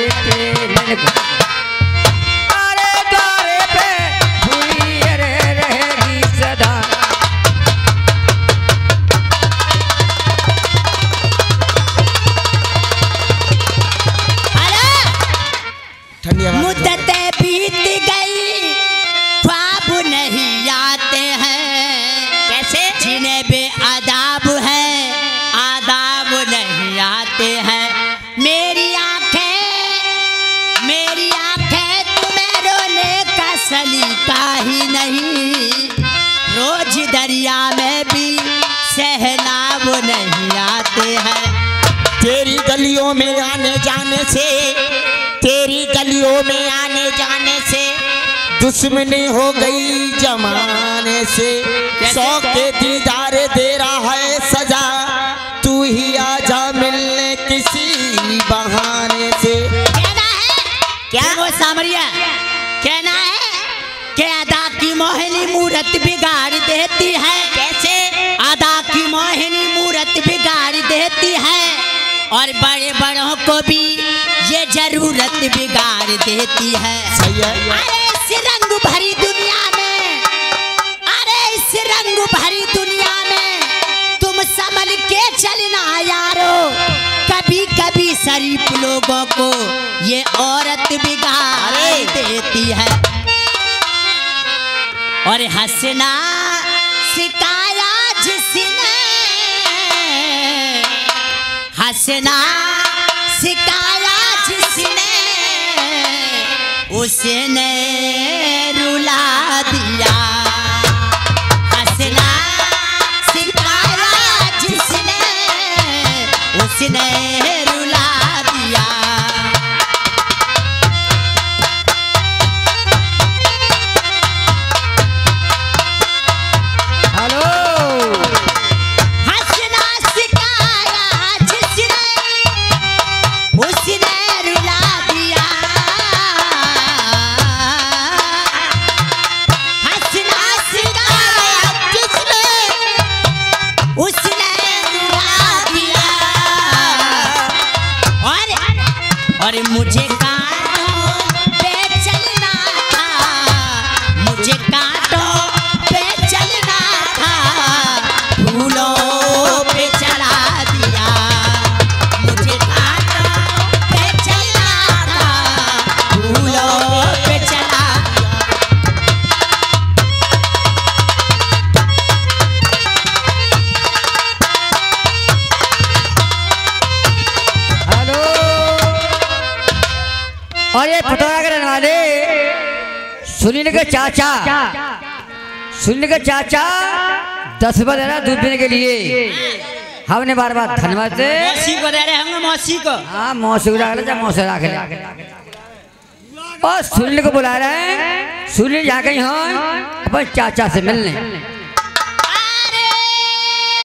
ಮಿತಿ सहनाब नहीं आते हैं। तेरी गलियों में आने जाने से तेरी गलियों में आने जाने से दुश्मनी हो गई जमाने से। सौ के दीदार दे रहा है सजा तू ही आजा मिलने किसी बहाने से। कहना है? क्या? वो सामरिया कहना है कि अदा की मोहली मूरत बिगाड़ देती है। मोहिनी मूर्त बिगाड़ देती है और बड़े बड़ों को भी ये ज़रूरत बिगाड़ देती है। अरे इस रंग भरी दुनिया में अरे इस रंग भरी दुनिया में तुम संभल के चलना यारो। कभी कभी शरीफ लोगों को ये औरत बिगाड़ देती है। और हंसना सिखाया हंसना सिखाया जिसने उसने रुला दिया। हंसना सिखाया जिसने उसने और मुझे और ये पटोरा के रहने वाले सुनील के चाचा। सुनील के चाचा दस बजे दे रहा दूध पीने के लिए। हमने बार बार धन्यवाद मौसी को दे रहे होंगे मौसी को। हाँ मौसी को रख ले मौसी रख ले और सुनील को बुला रहे हैं। सुनील यहाँ कहीं हो? अपन चाचा से मिलने।